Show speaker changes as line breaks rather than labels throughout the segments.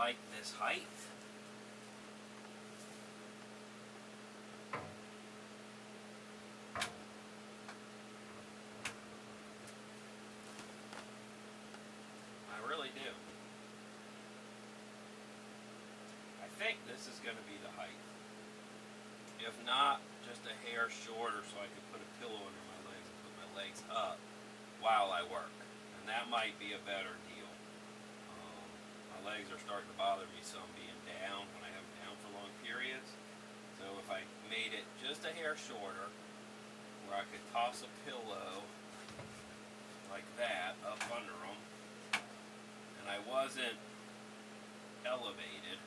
like this height. I really do. I think this is going to be the height. If not, just a hair shorter so I could put a pillow under my legs and put my legs up while I work. And that might be a better deal. Legs are starting to bother me some being down when I have them down for long periods. So if I made it just a hair shorter, where I could toss a pillow like that up under them, and I wasn't elevated,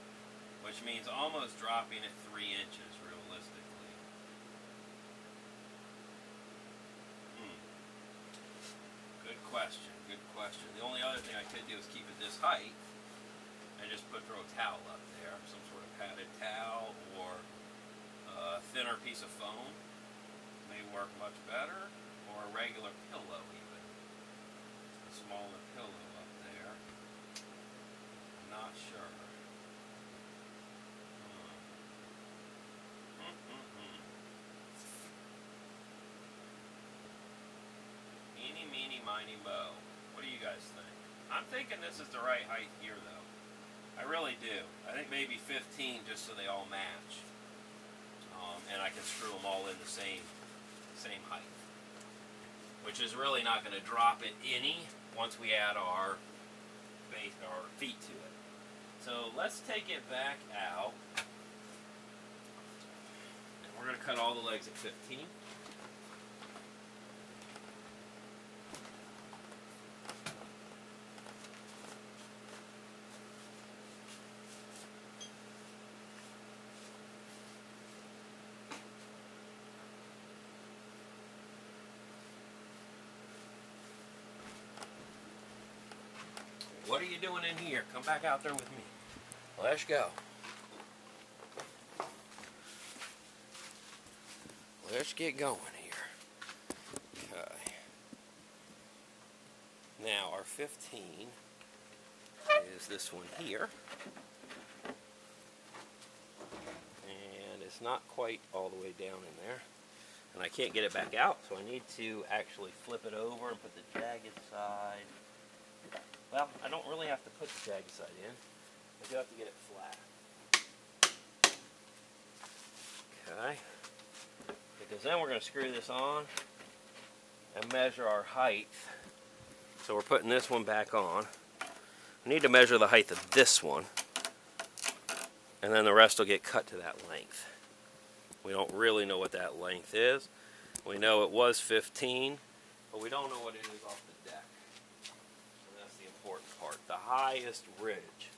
which means almost dropping it three inches realistically. Hmm. Good question. Good question. The only other thing I could do is keep it this height and just put throw a towel up there, some sort of padded towel or a thinner piece of foam may work much better, or a regular pillow even. A smaller pillow up there. I'm not sure. Hmm. Mm-mm-mm. Eeny, meeny, miny, mo. What do you guys think? I'm thinking this is the right height here, though. I really do. I think maybe 15 just so they all match. Um, and I can screw them all in the same, same height. Which is really not going to drop it any once we add our base, our feet to it. So let's take it back out. And we're going to cut all the legs at 15. What are you doing in here? Come back out there with me. Let's go. Let's get going here. Okay. Now, our 15 is this one here. And it's not quite all the way down in there. And I can't get it back out, so I need to actually flip it over and put the jagged side well, I don't really have to put the jagged side in. I do have to get it flat. Okay. Because then we're going to screw this on and measure our height. So we're putting this one back on. We need to measure the height of this one. And then the rest will get cut to that length. We don't really know what that length is. We know it was 15, but we don't know what it is off the the highest ridge.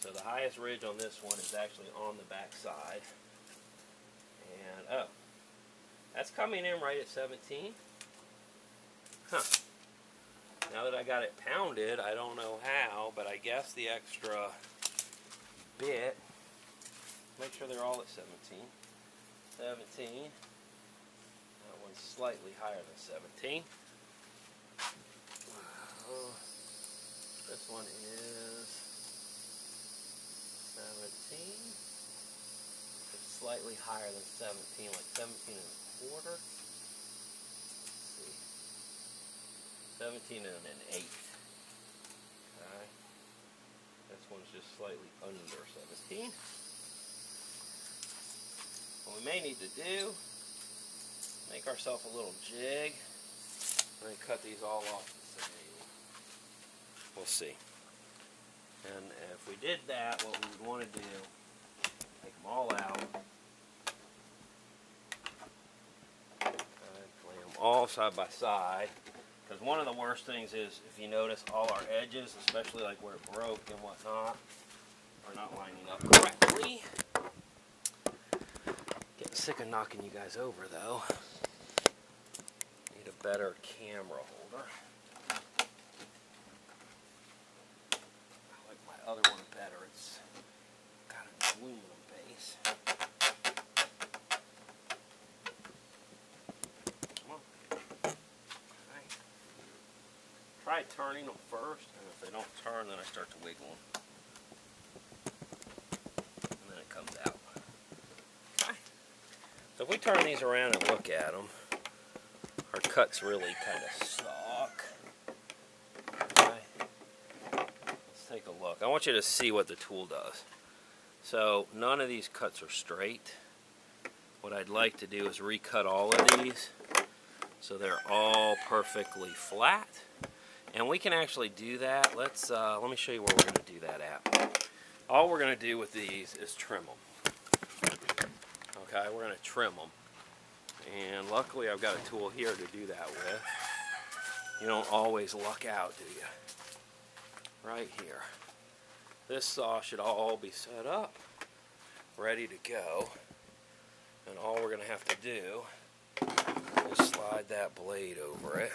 So the highest ridge on this one is actually on the back side. And, oh, that's coming in right at 17. Huh. Now that I got it pounded, I don't know how, but I guess the extra bit, make sure they're all at 17. 17. That one's slightly higher than 17. This one is 17. It's slightly higher than 17, like 17 and a quarter. Let's see. 17 and an eighth. Okay. This one's just slightly under 17. What we may need to do, make ourselves a little jig, and then cut these all off We'll see. And if we did that, what we would want to do, take them all out. Uh, and lay them all side by side. Because one of the worst things is, if you notice, all our edges, especially like where it broke and whatnot, are not lining up correctly. Getting sick of knocking you guys over, though. Need a better camera holder. other one better. It's got an aluminum base. Try turning them first, and if they don't turn, then I start to wiggle them. And then it comes out. So if we turn these around and look at them, our cut's really kind of soft. Take a look. I want you to see what the tool does. So none of these cuts are straight. What I'd like to do is recut all of these so they're all perfectly flat. And we can actually do that. Let's uh, let me show you where we're going to do that at. All we're going to do with these is trim them. Okay, we're going to trim them. And luckily I've got a tool here to do that with. You don't always luck out, do you? Right here. This saw should all be set up, ready to go. And all we're going to have to do is slide that blade over it.